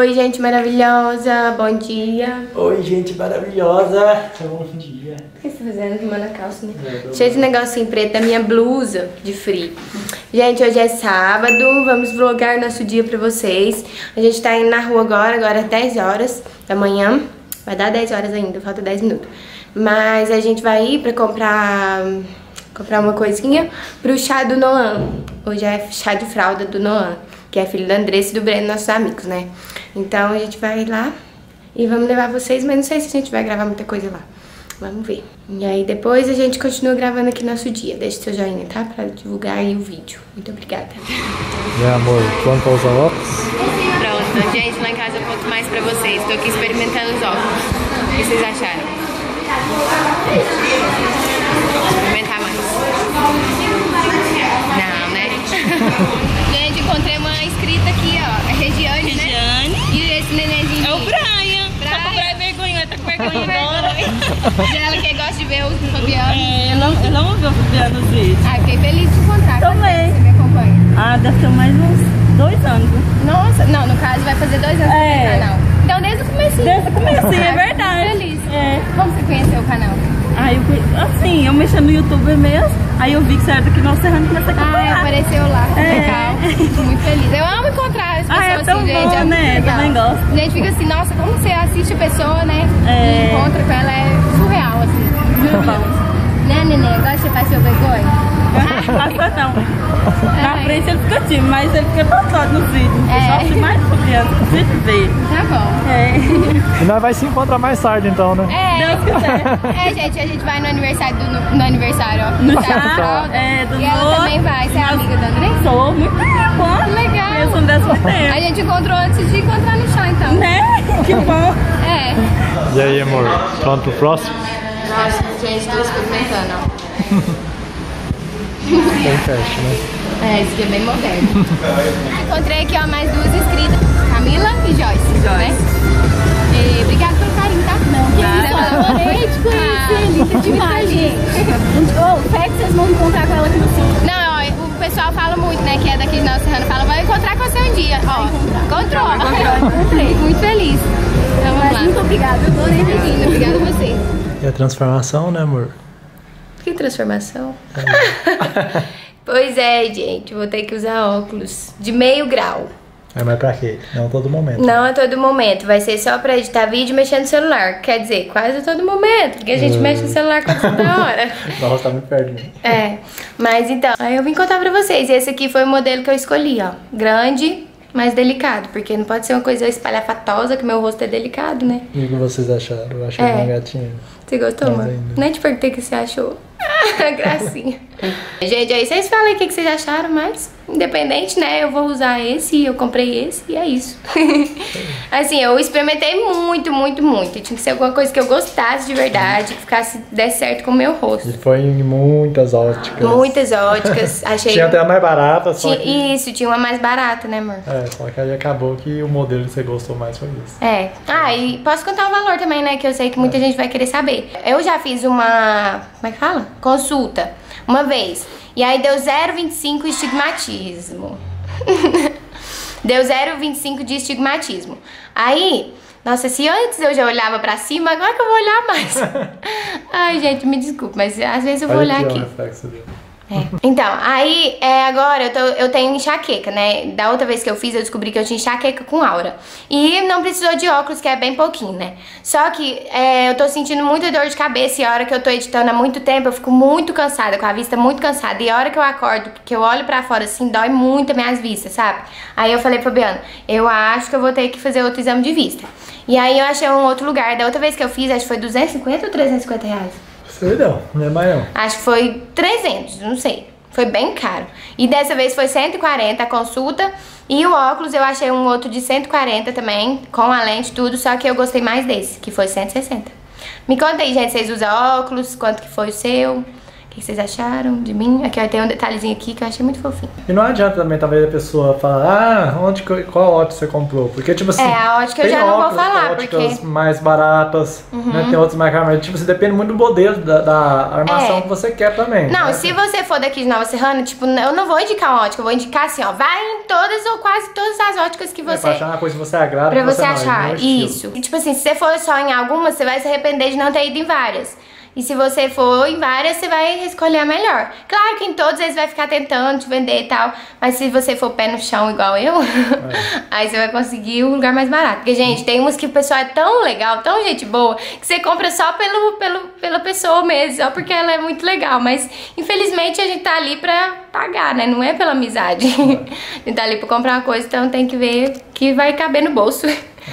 Oi, gente maravilhosa, bom dia. Oi, gente maravilhosa, bom dia. O que você tá fazendo? Rimando a calça, né? Cheio de negocinho preto da minha blusa de frio. Gente, hoje é sábado, vamos vlogar nosso dia pra vocês. A gente tá indo na rua agora, agora é 10 horas da manhã. Vai dar 10 horas ainda, falta 10 minutos. Mas a gente vai ir pra comprar comprar uma coisinha pro chá do Noan. Hoje é chá de fralda do Noan que é filho da Andressa e do Breno, nossos amigos, né? Então a gente vai lá e vamos levar vocês, mas não sei se a gente vai gravar muita coisa lá. Vamos ver. E aí depois a gente continua gravando aqui nosso dia. Deixa seu joinha, tá? Pra divulgar aí o vídeo. Muito obrigada. Meu amor, vamos para os óculos? Pronto, gente, lá em casa eu conto mais pra vocês. Tô aqui experimentando os óculos. O que vocês acharam? Experimentar mais. Não, né? ela que gosta de ver o Fabiano. É, eu não, eu não ouvi o Fabiano nos vídeos. Ah, fiquei feliz de encontrar. Também. Você me acompanha? Ah, deve ter mais uns dois anos. Nossa, não, no caso vai fazer dois anos É. no canal. Então desde o começo. Desde o comecinho, é verdade. Feliz. É. Como você conheceu o canal? Aí eu, fui- assim, eu mexendo no YouTube mesmo, aí eu vi que você era daqui no Serrano e comecei a Ah, acompanhar. apareceu lá. É. Legal. Muito feliz. Eu amo encontrar as pessoas Ah, é tão assim, gente. bom, é muito né? Também gosto. A gente fica assim, nossa, como você assiste a pessoa, né? É. E encontra com ela, é surreal, assim. Maravilhoso. Né, neném? Você faz seu vergonha? Passa não. Na Ai. frente ele fica tímido, mas ele fica tostado nos vídeos. É. Eu gosto mais Fabiano, que você vê. Tá bom. É. E nós vai se encontrar mais tarde então, né? É. Deus quiser. É, gente, a gente vai no aniversário do no, no aniversário, ó. No Tá, chá, Fralda. é, do E ela também vai, você é amiga da André? Sou muito tempo. Legal. Décimo A tempo. gente encontrou antes de encontrar no chá, então. Né? Que bom. É. E aí, amor, pronto pro próximo? Nossa, gente, tô experimentando, fast, né? É, esse aqui é bem moderno. Encontrei aqui, ó, mais duas inscritas. Camila e Joyce. Né? E obrigada pelo carinho, tá? Não, nada. Adorei te conhecer, linda demais. Ô, fé que vocês vão encontrar com ela aqui no sul. Não, ó, o pessoal fala muito, né, que é daqui de Nossa Serrana, fala, vai encontrar com você um dia. Ó, encontrou. encontrei. Muito feliz. Então vamos lá. Muito obrigada, eu adorei. Obrigada a você. E a transformação, né, amor? Que transformação. pois é, gente, vou ter que usar óculos de meio grau. É, mas pra quê? Não todo momento. Não a todo momento, vai ser só pra editar vídeo e mexer no celular. Quer dizer, quase a todo momento, porque a gente Hum. mexe no celular quase toda hora. Nossa, tá de mim. É, mas então, aí eu vim contar pra vocês. Esse aqui foi o modelo que eu escolhi, ó. Grande, mas delicado, porque não pode ser uma coisa espalhafatosa, que meu rosto é delicado, né? E o que vocês acharam? Eu achei É. uma gatinha. Você gostou, Mais mano? Nem te perguntei o que você achou. Gracinha. Gente, aí vocês falam aí o que que vocês acharam, mas independente, né? Eu vou usar esse, eu comprei esse e é isso. assim, eu experimentei muito, muito, muito. Tinha que ser alguma coisa que eu gostasse de verdade, que ficasse, desse certo com o meu rosto. E foi em muitas óticas. Muitas óticas, achei. Tinha até a mais barata, só Tinha- que... Isso, tinha uma mais barata, né, amor? É, só que aí acabou que o modelo que você gostou mais foi esse. É. Ah, e posso contar o valor também, né? Que eu sei que muita gente vai querer saber. Eu já fiz uma. Como é que fala? Consulta. Uma vez. E aí deu 0,25 estigmatismo. deu 0,25 de estigmatismo. Aí. Nossa, se antes eu já olhava pra cima, agora que eu vou olhar mais. Ai, gente, me desculpe, mas às vezes eu vou Olha olhar aqui, É. Então, aí é, agora eu, tô- eu tenho enxaqueca, né? Da outra vez que eu fiz, eu descobri que eu tinha enxaqueca com aura. E não precisou de óculos, que é bem pouquinho, né? Só que é, eu tô sentindo muita dor de cabeça e a hora que eu tô editando há muito tempo, eu fico muito cansada, com a vista muito cansada. E a hora que eu acordo, que eu olho pra fora assim, dói muito as minhas vistas, sabe? Aí eu falei, Fabiano, eu acho que eu vou ter que fazer outro exame de vista. E aí eu achei um outro lugar. Da outra vez que eu fiz, acho que foi 250 ou 350 reais? Sei não, não é mais não. Acho que foi 300, não sei. Foi bem caro. E dessa vez foi 140 a consulta. E o óculos eu achei um outro de 140 também, com a lente tudo, só que eu gostei mais desse, que foi 160. Me conta aí, gente, vocês usam óculos? Quanto que foi o seu? O que vocês acharam de mim? Aqui ó, tem um detalhezinho aqui que eu achei muito fofinho. E não adianta também, talvez, a pessoa falar, ah, onde, qual ótica você comprou? Porque, tipo assim. É, a ótica eu já não vou óculos, falar, óticas porque- Uhum. mais baratas, né? Tem outras mais caras, mas, tipo, você depende muito do modelo, da, da armação É. que você quer também. Não, né? se você for daqui de Nova Serrana, tipo, eu não vou indicar uma ótica, eu vou indicar assim, ó, vai em todas ou quase todas as óticas que É, você pra achar uma coisa que você agrada, Pra que você não, achar, não é isso. E, tipo assim, se você for só em algumas, você vai se arrepender de não ter ido em várias. E se você for em várias, você vai escolher a melhor. Claro que em todos eles vai ficar tentando te vender e tal. Mas se você for pé no chão igual eu, aí você vai conseguir o lugar mais barato. Porque, gente, tem umas que o pessoal é tão legal, tão gente boa, que você compra só pelo, pelo, pela pessoa mesmo, só porque ela é muito legal. Mas, infelizmente, a gente tá ali pra pagar, né? Não é pela amizade. a gente tá ali pra comprar uma coisa, então tem que ver que vai caber no bolso.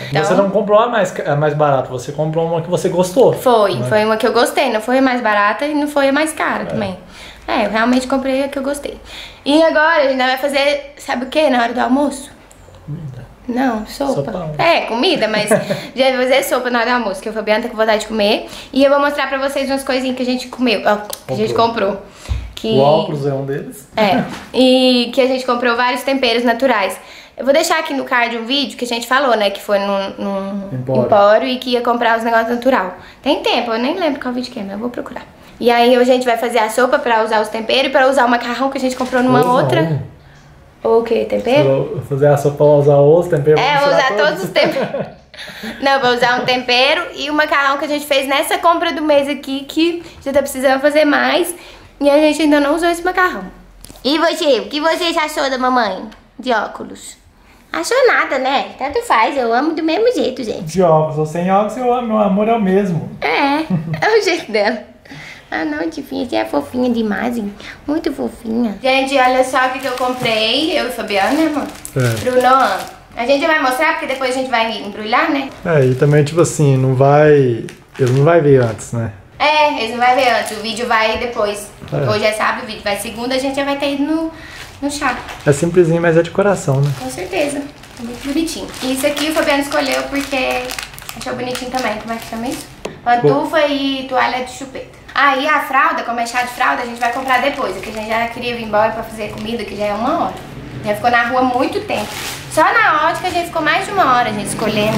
Então, Você não comprou a mais, a mais barata, você comprou uma que você gostou. Foi, né? foi uma que eu gostei. Não foi a mais barata e não foi a mais cara também. É, eu realmente comprei a que eu gostei. E agora a gente vai fazer, sabe o que na hora do almoço? Não, sopa. É, comida, mas já vai fazer sopa na hora do almoço, que o Fabiano tá com vontade de comer. E eu vou mostrar pra vocês umas coisinhas que a gente comeu, ó, que a gente comprou. Que... O óculos é um deles. É, e que a gente comprou vários temperos naturais. Eu vou deixar aqui no card um vídeo que a gente falou, né? Que foi num, num Empório. empório. e que ia comprar os negócios natural. Tem tempo, eu nem lembro qual vídeo que é, mas eu vou procurar. E aí a gente vai fazer a sopa pra usar os temperos e pra usar o macarrão que a gente comprou numa outra. um. Ou o que? Tempero? Vou fazer a sopa, usar outro tempero. É, vou usar todos os temperos. Não, vou usar um tempero e o macarrão que a gente fez nessa compra do mês aqui, que já tá precisando fazer mais. E a gente ainda não usou esse macarrão. E você, o que você achou da mamãe de óculos? Achou nada, né? Tanto faz, eu amo do mesmo jeito, gente. De óculos, ou sem óculos, eu amo, meu amor é o mesmo. É, é o jeito dela. Ah não, Tifinha, você é fofinha demais, hein? Muito fofinha. Gente, olha só o que, que eu comprei, eu e o Fabiano, né, amor? É. Pro. A gente vai mostrar, porque depois a gente vai embrulhar, né? É, e também, tipo assim, não vai. Ele não vai ver antes, né? É, eles não vai ver antes, o vídeo vai depois. É. Hoje é sábado, o vídeo vai segunda, a gente já vai ter ido no, no chá. É simplesinho, mas é de coração, né? Com certeza. É Muito bonitinho. E isso aqui o Fabiano escolheu porque achou bonitinho também. Como é que chama isso? Pantufa e toalha de chupeta. Aí a fralda, como é chá de fralda, a gente vai comprar depois. Porque a gente já queria vir embora pra fazer comida, que já é uma hora. Já ficou na rua muito tempo. Só na ótica a gente ficou mais de uma hora, a gente escolhendo.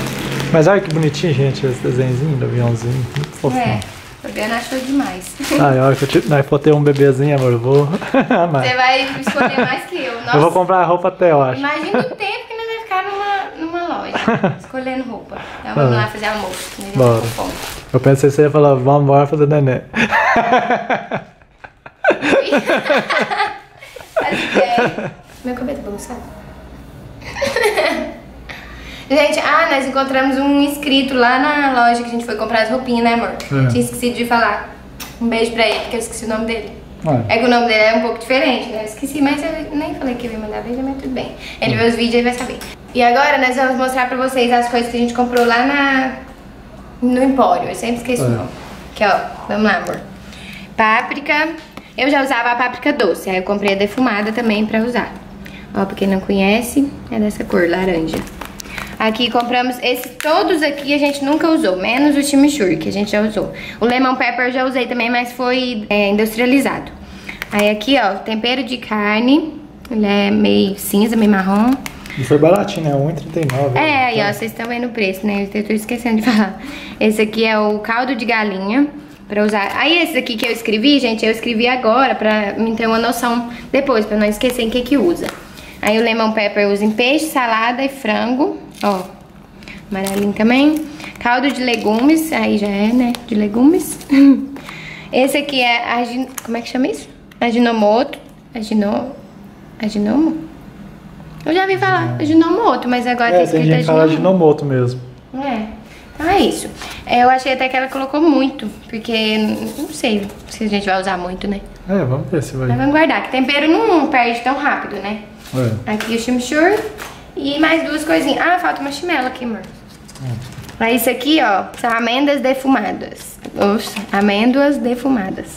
Mas olha que bonitinho, gente, esse desenhozinho do aviãozinho. Muito fofinho. É, o Fabiano achou demais. Ai, a hora que eu te- nós for ter um bebezinho, amor, eu vou. Você vai escolher mais que eu. Nossa, Eu vou comprar a roupa até, eu acho. Imagina o tempo que nós vamos ficar numa, numa loja, escolhendo roupa. Então vamos Ah. lá fazer almoço. Bora. Eu pensei que você ia falar, vamos embora fazer neném. Meu cabelo tá bagunçado. Gente, ah, nós encontramos um inscrito lá na loja que a gente foi comprar as roupinhas, né, amor? É. Tinha esquecido de falar. Um beijo pra ele, porque eu esqueci o nome dele. Olha. É que o nome dele é um pouco diferente, né? Eu esqueci, mas eu nem falei que eu ia mandar beijo, mas tudo bem. Ele vê os vídeos e vai saber. E agora nós vamos mostrar pra vocês as coisas que a gente comprou lá na... no Empório. Eu sempre esqueço o É. nome. Aqui, ó. Vamos lá, amor. Páprica. Eu já usava a páprica doce, aí eu comprei a defumada também pra usar. Ó, pra quem não conhece, é dessa cor, laranja. Aqui compramos esses todos aqui a gente nunca usou, menos o chimichurri que a gente já usou. O lemon pepper eu já usei também, mas foi é, industrializado. Aí aqui, ó, tempero de carne, ele é meio cinza, meio marrom. E foi baratinho, né? 1,39. É, aí ó, vocês estão vendo o preço, né? Eu tô esquecendo de falar. Esse aqui é o caldo de galinha pra usar. Aí esse aqui que eu escrevi, gente, eu escrevi agora pra mim ter uma noção depois, pra não esquecer em que que usa. Aí o lemon pepper eu uso em peixe, salada e frango, ó. Amarelinho também. Caldo de legumes, aí já é, né? De legumes. Esse aqui é, agin... como é que chama isso? Aginomoto. Agino... Aginomo? Eu já vi falar aginomoto, mas agora É, tá tem escrito gente fala de aginomoto. Nomoto mesmo. É. Então é isso. É, Eu achei até que ela colocou muito, porque não sei se a gente vai usar muito, né? É, vamos ver se vai. Mas vamos guardar, que tempero não perde tão rápido, né? É. Aqui o chimichurri e mais duas coisinhas. Ah, falta uma chimela aqui, amor. Aí isso aqui, ó, são amêndoas defumadas. Oxe, amêndoas defumadas.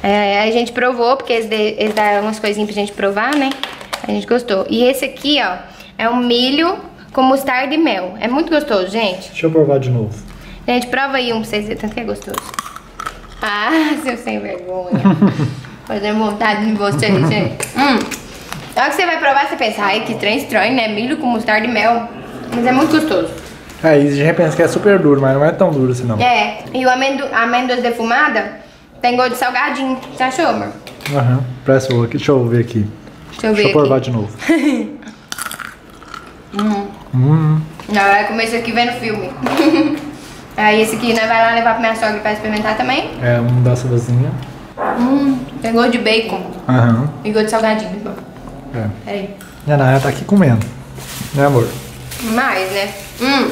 É, a gente provou, porque eles, de, eles deram umas coisinhas pra gente provar, né? A gente gostou. E esse aqui, ó, é um milho com mostarda e mel. É muito gostoso, gente. Deixa eu provar de novo. Gente, prova aí um pra vocês verem, tanto que é gostoso. Ah, seu sem vergonha. Fazendo vontade de você, gente. Hum. Na hora que você vai provar, você pensa, ai, que trem estranho, né? Milho com mostarda e mel. Mas é muito gostoso. É, e gente pensa que é super duro, mas não é tão duro assim não. É, e o amendo amêndoas defumada tem gosto de salgadinho. Você achou, amor? Aham, parece o aqui. Deixa eu ver aqui. Deixa eu ver Deixa eu provar aqui. de novo. Hum. Hum, Não, vai comer isso aqui vendo filme. Aí esse aqui nós vai lá levar pra minha sogra pra experimentar também. é um da cevazinha. Hum, tem gosto de bacon Aham, e gosto de salgadinho. bom. é. Peraí. E a Naya tá aqui comendo. Né, amor? Mais, né? Hum.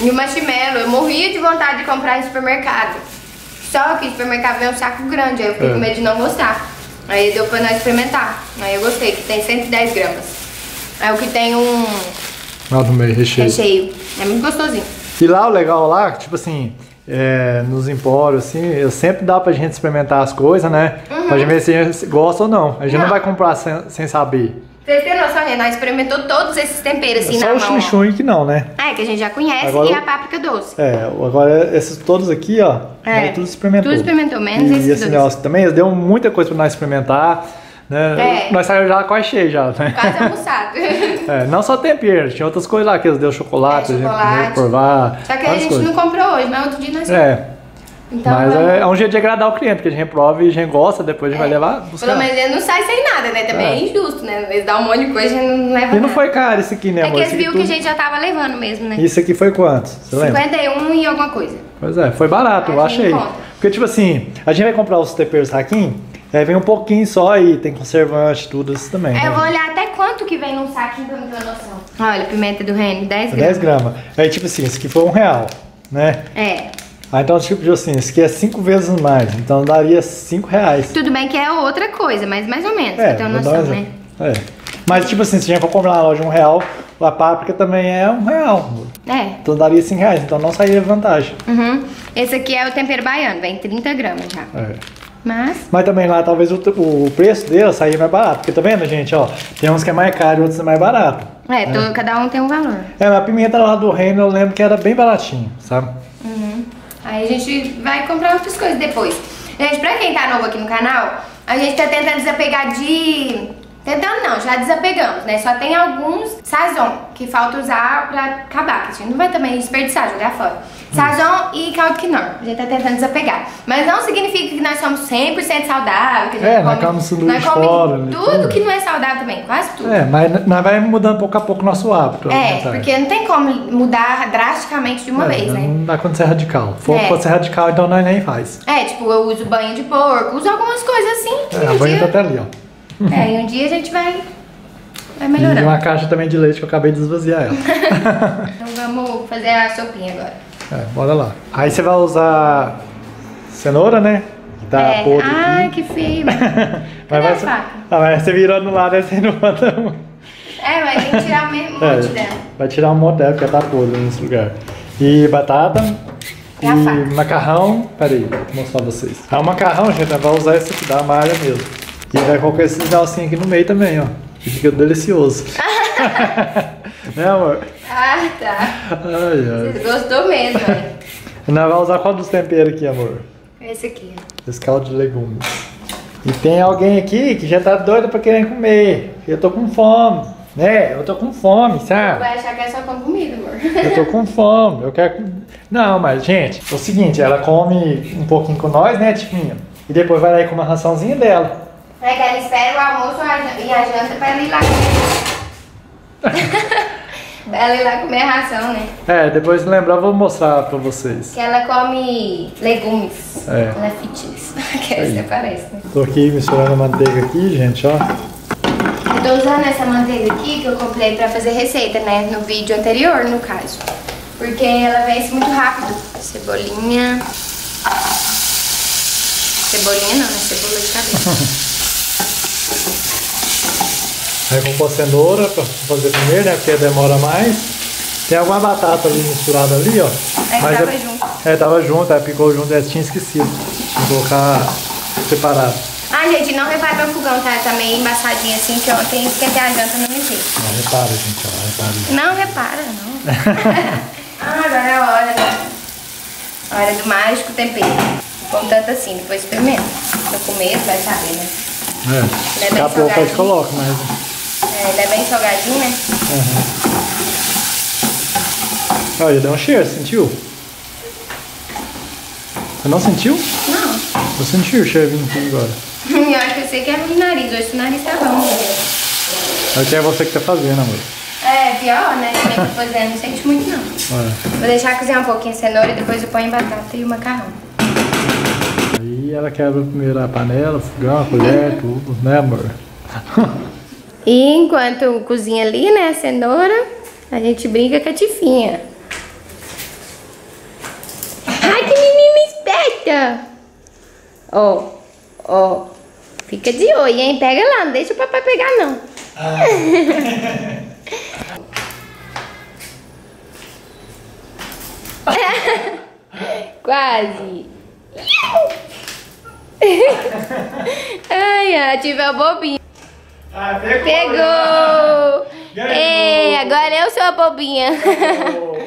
E o marshmallow, eu morria de vontade de comprar em supermercado. Só que supermercado vem um saco grande, aí eu fiquei É. com medo de não gostar. Aí deu pra nós experimentar. Aí eu gostei, que tem 110 gramas. Aí o que tem um Lá no meio, recheio. recheio. É muito gostosinho. E lá o legal lá, tipo assim, é, nos empórios, assim, eu sempre dá pra gente experimentar as coisas, né? Pra gente ver se a gente gosta ou não. A gente não, Uhum. Não. vai comprar sem, sem saber. Vocês têm noção, né? Nós experimentou todos esses temperos assim Só na o mão. chum ó. chum que não, né? É, que a gente já conhece, Agora e a páprica doce. É, agora esses todos aqui, ó, É, nós tudo experimentou. tudo experimentou, menos e esses esse dois. negócio também, deu muita coisa pra nós experimentar, né? É. Nós saímos já quase cheio já, né? Quase almoçado. É, não só tempero, tinha outras coisas lá que eles deu chocolate, É, a gente chocolate. comeu, provar. Só que a gente coisas. não comprou hoje, mas outro dia nós É, Então, mas é, é um jeito de agradar o cliente, que a gente prova e a gente gosta, depois a gente vai levar, buscar. Pelo menos ele não sai sem nada, né? Também é, É. injusto, né? Eles dão um monte de coisa e não leva E não nada. foi caro esse aqui, né, É amor? que eles viram que a gente já tava levando mesmo, né? Isso aqui foi quanto? Você lembra? 51 e alguma coisa. Pois é, foi barato, eu Achei. Porque, tipo assim, a gente vai comprar os temperos raquinho, é, vem um pouquinho só e tem conservante, tudo isso também. Aí né? eu vou olhar até quanto que vem num saquinho pra eu ter uma noção. Olha, pimenta do reino, 10 gramas. 10 gramas. Aí, tipo assim, esse aqui foi um real, né? É. Aí, então, tipo assim, esse aqui é 5 vezes mais, então daria 5 reais. Tudo bem que é outra coisa, mas mais ou menos, É, pra ter uma um noção, né? É. Mas, tipo assim, se a gente for comprar na loja um real, a páprica também é um real. É. Então daria 5 reais, então não sairia vantagem. Uhum. Esse aqui é o tempero baiano, vem 30 gramas já. É. Mas, Mas também lá talvez o, o preço dele saia mais barato. Porque tá vendo, gente, ó? Tem uns que é mais caro e outros é mais barato. é, to- cada um tem um valor. É, a pimenta lá do reino eu lembro que era bem baratinho, sabe? Uhum. Aí a gente vai comprar outras coisas depois. Gente, pra quem tá novo aqui no canal, a gente tá tentando desapegar de... Tentando não, já desapegamos, né? Só tem alguns sazon que falta usar pra acabar, que a gente não vai também desperdiçar, jogar fora. Sazon e caldo quinoa. A gente tá tentando desapegar. Mas não significa que nós somos 100% saudáveis, que a gente É, nós comemos sanduíche nós come fora, né, tudo tudo. que não é saudável também, quase tudo. É, mas nós vai mudando pouco a pouco o nosso hábito. É, alimentar. porque não tem como mudar drasticamente de uma É, vez, né? Não dá quando ser radical. Se for, É. for ser radical, então nós nem faz. É, tipo, eu uso banho de porco, uso algumas coisas assim. que É, a um banha tá até ali, ó. É, e um dia a gente vai, vai E melhorando. uma caixa também de leite que eu acabei de esvaziar ela. Então vamos fazer a sopinha agora. É, bora lá. Aí você vai usar cenoura, né? Que tá é. podre Ai, que feio. Mas vai, faca? ah, mas você virando lado, aí você não manda um. É, mas tem que tirar o mesmo É, monte dela. vai tirar um monte dela, porque tá podre nesse lugar. E batata. E faca. macarrão. Pera aí, vou mostrar pra vocês. Ah, o macarrão, gente, vai usar esse aqui da malha mesmo. E vai colocar esses negocinhos aqui no meio também, ó. Que fica delicioso. né, amor? Ah, tá. Ai, Você gostou mesmo, né? ai. Nós vamos usar qual dos temperos aqui, amor? Esse aqui. Esse caldo de legumes. E tem alguém aqui que já tá doido pra querer comer. Eu tô com fome. Né? Eu tô com fome, sabe? Vai achar que é só com comida, amor. Eu tô com fome, eu quero. Não, mas, gente, é o seguinte, ela come um pouquinho com nós, né, Tifinha? E depois vai lá e come uma raçãozinha dela. É que ela espera o almoço e a janta pra ela ir lá comer. pra ela ir lá comer a ração, né? É, depois de lembrar, vou mostrar pra vocês. Que ela come legumes. É. Ela é fitness. que essa parece, né? Tô aqui misturando a manteiga aqui, gente, ó. Eu tô usando essa manteiga aqui que eu comprei pra fazer receita, né? No vídeo anterior, no caso. Porque ela vence muito rápido. Cebolinha. Cebolinha não, né? Cebola de cabelo. Aí vou pôr cenoura pra fazer primeiro, né? Porque demora mais. Tem alguma batata ali misturada ali, ó. É que tava é- junto. É, tava junto, aí picou junto, aí tinha esquecido. Tinha que colocar separado. Ah, gente, não repara meu fogão, tá? Tá meio embaçadinho assim, que ontem esquentei a janta no limpei. Não, repara, gente, ó, repara. Não repara, não. ah, agora é a hora, né? Hora do mágico tempero. Bom tanto assim, depois experimenta. No começo vai saber, né? É. É Daqui a pouco a gente coloca, mas. É, ele é bem salgadinho, né? Olha, deu um cheiro, sentiu? Você não sentiu? Não. Eu senti o cheiro vindo aqui agora. Eu acho que eu sei que é no nariz. Hoje o nariz tá bom. Aqui é você que tá fazendo, amor. É, pior, né? Também tô fazendo, não sente muito não. Olha. Vou deixar cozinhar um pouquinho a cenoura e depois eu ponho batata e o macarrão. Aí ela quebra primeiro a panela, o fogão, a colher, tudo, né, amor? E enquanto cozinha ali, né, a cenoura, a gente brinca com a tifinha. Ai, que menina esperta! Ó, ó, fica de olho, hein? Pega lá, não deixa o papai pegar, não. Quase. Ai, a tive a bobinha. Ah, Pegou! Ei, agora eu sou a bobinha.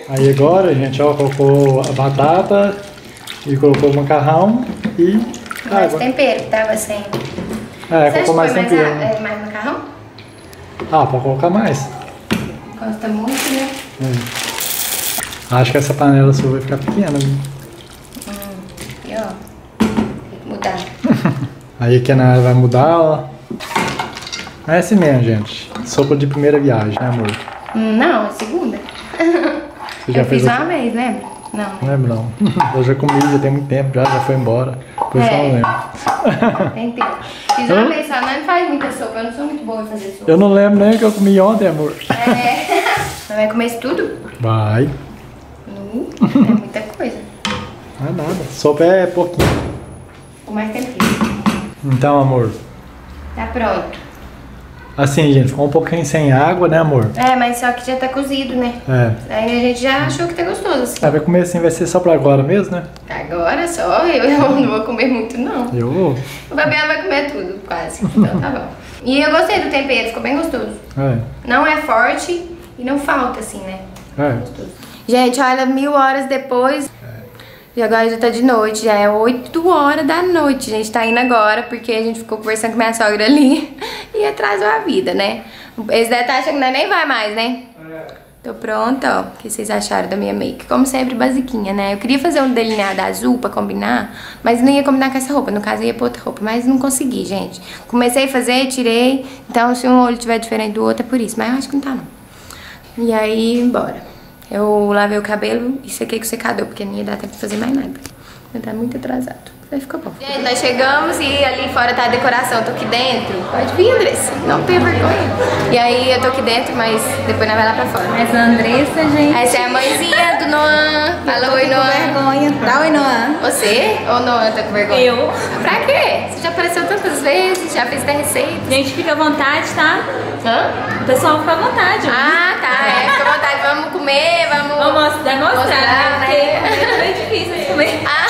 Aí agora a gente ó, colocou a batata e colocou o macarrão e Mais água. tempero que tava sem. É, Você colocou mais tempero. mais, né? a- é, mais macarrão? Ah, pode colocar mais. Gosta muito, né? É. Acho que essa panela sua vai ficar pequena. viu? E ó, tem que mudar. Aí que a Nara vai mudar, ó. É assim mesmo, gente. Sopa de primeira viagem, né, amor? Hum, Não, é segunda. Você já eu fiz uma vez, né? Não. Não lembro não. Eu já comi, já tem muito tempo, já, já foi embora. Depois eu É. não lembro. Tem tempo. Fiz uma vez só, não faz muita sopa. Eu não sou muito boa em fazer sopa. Eu não lembro nem o que eu comi ontem, amor. É. Não vai comer isso tudo? Vai. Hum, é muita coisa. Não é nada. Sopa é pouquinho. Com mais tempero. Então, amor. Tá pronto. Assim, gente, ficou um pouquinho sem água, né, amor? É, mas só que já tá cozido, né? É. Aí a gente já achou que tá gostoso assim. Aí vai comer assim, vai ser só pra agora mesmo, né? Agora só, eu, eu não vou comer muito não. Eu vou. O Fabiano vai comer tudo, quase. Então tá bom. E eu gostei do tempero, ficou bem gostoso. É. Não é forte e não falta, assim, né? É. Gente, olha, mil horas depois. E agora já tá de noite, já é 8 horas da noite. A gente tá indo agora porque a gente ficou conversando com minha sogra ali e atrasou a vida, né? Esse detalhe acha que nós nem vai mais, né? Tô pronta, ó. O que vocês acharam da minha make? Como sempre, basiquinha, né? Eu queria fazer um delineado azul pra combinar, mas não ia combinar com essa roupa. No caso, ia pôr outra roupa, mas não consegui, gente. Comecei a fazer, tirei. Então, se um olho tiver diferente do outro, é por isso. Mas eu acho que não tá, não. E aí, bora. Eu lavei o cabelo e sequei com o secador, porque não ia dar tempo de fazer mais nada. Eu tá muito atrasado. Aí ficou bom. Gente, nós chegamos e ali fora tá a decoração. Eu tô aqui dentro. Pode vir, Andressa. Não tenha vergonha. E aí eu tô aqui dentro, mas depois nós vai lá pra fora. Mas a Andressa, gente. Essa é a mãezinha do Noah. Fala oi, Noah. vergonha. Dá oi, Noah. Você ou Noah tá com vergonha? Eu. Pra quê? Apareceu tantas vezes, já fez até receita. Gente, fica à vontade, tá? Hã? O pessoal fica à vontade. Ah, tá. É, fica à vontade. Vamos comer, vamos... Vou mostrar, mostrar, Mostrar, né? né? Porque é bem difícil de comer. Ah,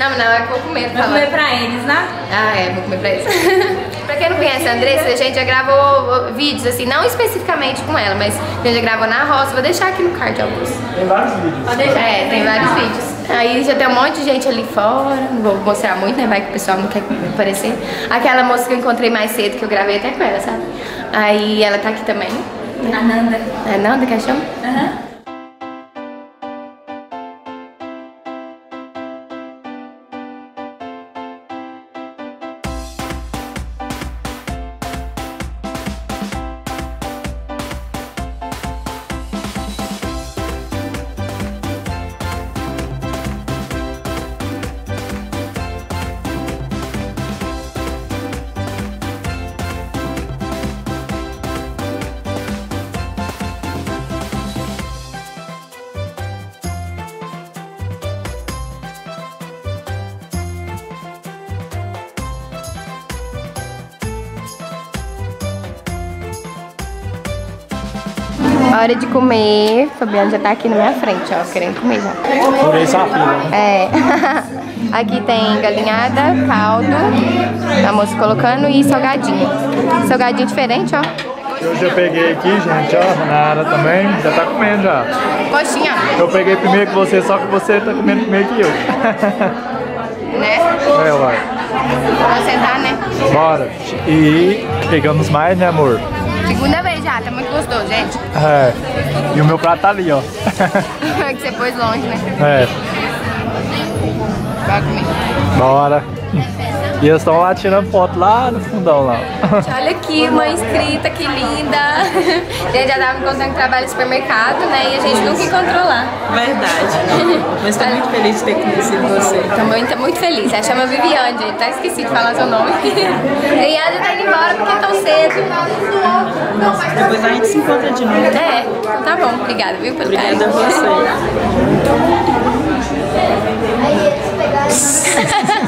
não, mas não, é que eu vou comer. Fala. comer pra eles, né? Ah, é, vou comer pra eles. pra quem não conhece a Andressa, a gente já gravou vídeos, assim, não especificamente com ela, mas a gente já gravou na roça. Vou deixar aqui no card alguns. Tem vários vídeos. Pode deixar. É, tem vários vídeos. Aí já tem um monte de gente ali fora. Não vou mostrar muito, né? Vai que o pessoal não quer aparecer. Aquela moça que eu encontrei mais cedo, que eu gravei até com ela, sabe? Aí ela tá aqui também. A Nanda. É Nanda que chama? Aham. Hora de comer. Fabiano já tá aqui na minha frente, ó, querendo comer já. Furei sua fila. É. Aqui tem galinhada, caldo, a moça colocando e salgadinho. Salgadinho diferente, ó. Eu já peguei aqui, gente, ó. A Nara também já tá comendo já. Coxinha. Eu peguei primeiro que você, só que você tá comendo primeiro que eu. Né? É, uai. Vamos sentar, né? Bora. E pegamos mais, né, amor? Segunda vez já, tá muito gostoso, gente. É. E o meu prato tá ali, ó. que você pôs longe, né? É. Comer. Bora. E eles estão lá tirando foto lá no fundão lá. Olha aqui, uma inscrita, que linda. A gente já tava encontrando trabalho no supermercado, né? E a gente nunca encontrou lá. Verdade. Mas tô muito feliz de ter conhecido você. Tô muito, muito feliz. Ela chama Viviane, gente. Tá esqueci de falar seu nome. E ela já tá indo embora porque é tão cedo. Depois a gente se encontra de novo. É, então tá bom. Obrigada, viu, pelo Obrigada a você.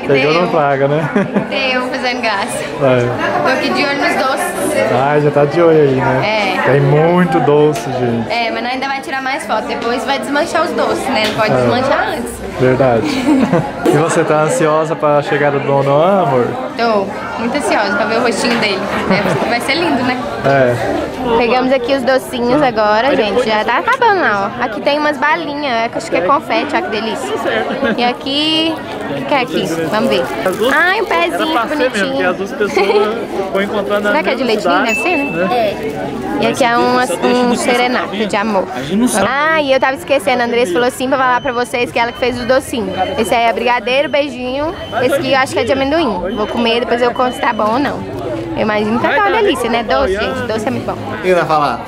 Pega Pegou não deu. traga, né? Deu fazendo graça. É. Tô aqui de olho nos doces. Ai, já tá de olho aí, né? É. Tem muito doce, gente. É, mas ainda vai tirar mais foto. Depois vai desmanchar os doces, né? Não pode É. desmanchar antes. Verdade. e você tá ansiosa pra chegada do Dono, amor? Tô muito ansiosa pra ver o rostinho dele. né? Vai ser lindo, né? É. Pegamos aqui os docinhos agora, gente. Já tá acabando lá, ó. Aqui tem umas balinhas, é, acho que é confete, olha que delícia. E aqui, o que que é aqui? Vamos ver. Ai, um pezinho bonitinho. duas pessoas vão encontrar na Será que é de leite ninho? Deve ser, né? É. E aqui é um, um serenata de amor. Ah, e eu tava esquecendo, a Andressa falou assim pra falar pra vocês que ela que fez o docinho. Esse aí é brigadeiro, beijinho. Esse aqui eu acho que é de amendoim. Vou comer, depois eu conto se tá bom ou não. Eu imagino que tá uma delícia, né? Doce, gente. Doce é muito bom. O que vai falar?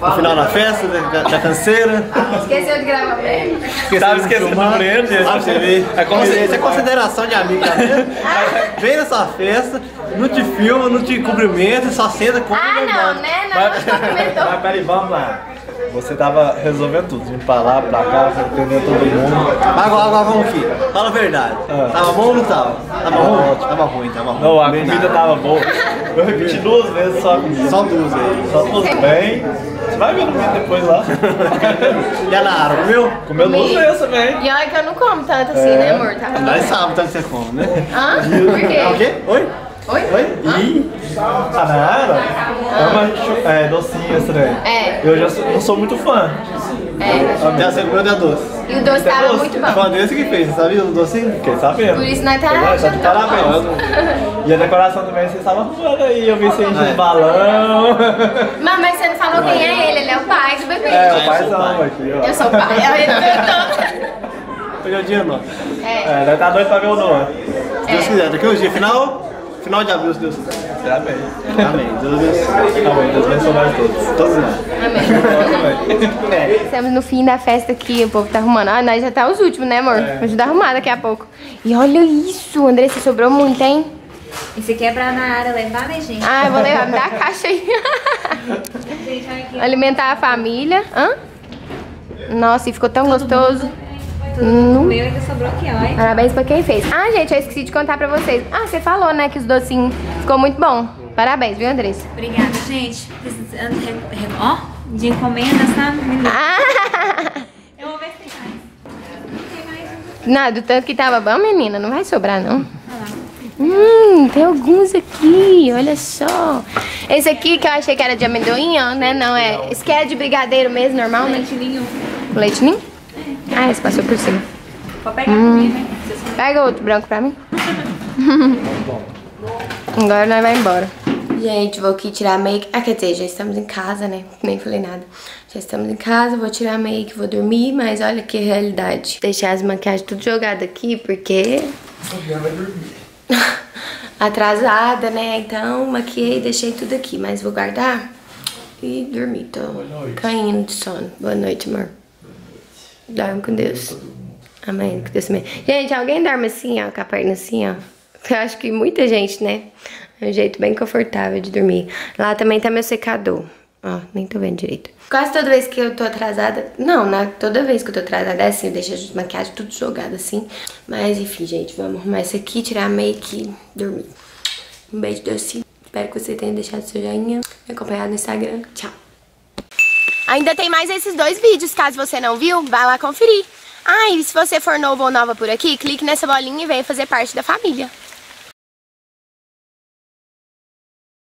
No final da festa, da, da canseira. Esqueceu de gravar ele. Tava esquecendo do Breno, gente. Ah. É consideração, isso é consideração de amigo, tá vendo? Vem na sua festa, não te filma, não te cumprimenta, só senta com Ah, não, né? Não, não comentou. Mas peraí, vamos lá. Você tava resolvendo tudo, indo pra lá, pra cá, entendendo todo mundo. Agora, agora vamos aqui. Fala a verdade. Ah. Tava bom ou não tava? Tava ruim? Tava ruim, tava ruim. Não, a Bem comida nada. tava boa. Eu repeti duas vezes só a comida. Só duas aí. Só duas bem. Você vai ver no vídeo depois lá. E a Nara, comeu? Comeu duas vezes também. E olha que eu não como tanto assim, né, amor? Tá? Nós sabemos tanto que você come, né? Hã? Por É o quê? quê? Oi? Oi? Oi? E a Nara é uma é, docinha trem. É. Eu já sou- não sou muito fã. É. Já você comeu de doce. E o doce tava doce? muito Foi bom. a Andressa que fez, você sabia o docinho? Fiquei sabendo. Por isso nós tá Tá de parabéns. E a decoração também, vocês estavam arrumando aí. Eu vi você enchendo balão. Mas, mas você não falou quem é ele, ele é o pai do bebê. É, o eu pai sou o não pai. aqui, ó. Eu sou o pai. Ele perguntou. Hoje é o dia não. É. É, deve tá doido pra ver o Noah. Se Deus quiser, daqui uns dias, final, final de abril, se Deus quiser. Amém. Amém. Deus abençoe. Amém. Deus abençoe nós todos. Todos nós. Amém. Estamos no fim da festa aqui, o povo tá arrumando. Ah, nós já tá os últimos, né, amor? Vamos ajudar a arrumar daqui a pouco. E olha isso, Andressa, sobrou muito, hein? Esse aqui é pra Nara levar, né, gente? Ah, eu vou levar, me dá a caixa aí. Gente, olha aqui. Alimentar a família. Hã? Nossa, e ficou tão gostoso. O Hum. meu ainda sobrou aqui, ó. Parabéns pra quem fez. Ah, gente, eu esqueci de contar pra vocês. Ah, você falou, né, que os docinhos ficou muito bom. Parabéns, viu, Andressa? Obrigada, gente. Precisando, ó, de encomenda, sabe? Ah! Eu vou ver se tem mais. Tem mais um. Não, do tanto que tava bom, menina, não vai sobrar, não. Hum, tem alguns aqui, olha só. Esse aqui que eu achei que era de amendoim, ó, né? Não, é. Esse que é de brigadeiro mesmo, normal, né? Leite ninho. O leite ninho? Ah, esse passou por cima. Pode pegar comigo, né? Pega outro branco pra mim. Agora nós vamos embora. Gente, vou aqui tirar a make. Ah, quer dizer, já estamos em casa, né? Nem falei nada. Já estamos em casa, vou tirar a make, vou dormir, mas olha que realidade. Deixar as maquiagens tudo jogadas aqui, porque... Atrasada, né? Então, maquiei, deixei tudo aqui, mas vou guardar e dormir. Tô caindo de sono. Boa noite, amor. Dorme com Deus. Amém. Com Deus também. Gente, alguém dorme assim, ó, com a perna assim, ó? Eu acho que muita gente, né? É um jeito bem confortável de dormir. Lá também tá meu secador. Ó, nem tô vendo direito. Quase toda vez que eu tô atrasada. Não, na, toda vez que eu tô atrasada é assim, eu deixo as maquiagens tudo jogado assim. Mas enfim, gente, vamos arrumar isso aqui, tirar a make e dormir. Um beijo doce. Espero que você tenha deixado seu joinha, me acompanhado no Instagram. Tchau. Ainda tem mais esses dois vídeos, caso você não viu, vai lá conferir. Ah, e se você for novo ou nova por aqui, clique nessa bolinha e venha fazer parte da família.